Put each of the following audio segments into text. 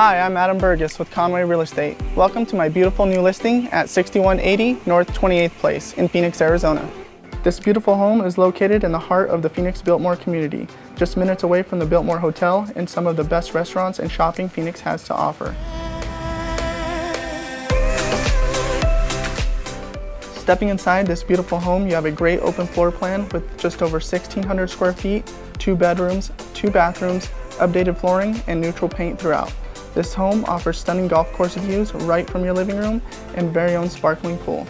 Hi, I'm Adam Burgus with Conway Real Estate. Welcome to my beautiful new listing at 6180 North 28th Place in Phoenix, Arizona. This beautiful home is located in the heart of the Phoenix Biltmore community, just minutes away from the Biltmore Hotel and some of the best restaurants and shopping Phoenix has to offer. Stepping inside this beautiful home, you have a great open floor plan with just over 1,600 square feet, two bedrooms, two bathrooms, updated flooring, and neutral paint throughout. This home offers stunning golf course views right from your living room and very own sparkling pool.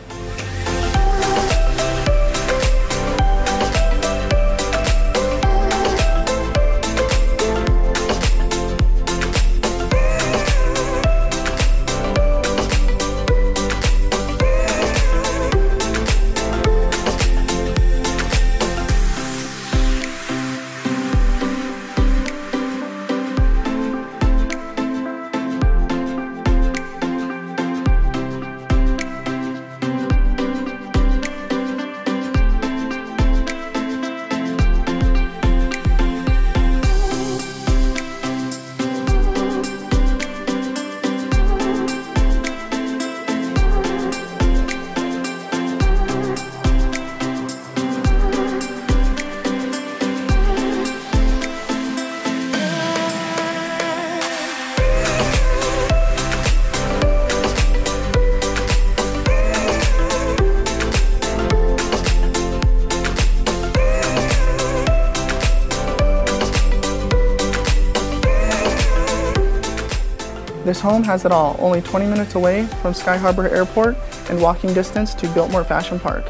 This home has it all, only 20 minutes away from Sky Harbor Airport and walking distance to Biltmore Fashion Park.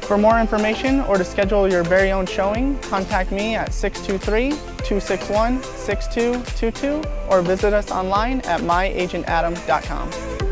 For more information or to schedule your very own showing, contact me at 623-261-6222 or visit us online at myagentadam.com.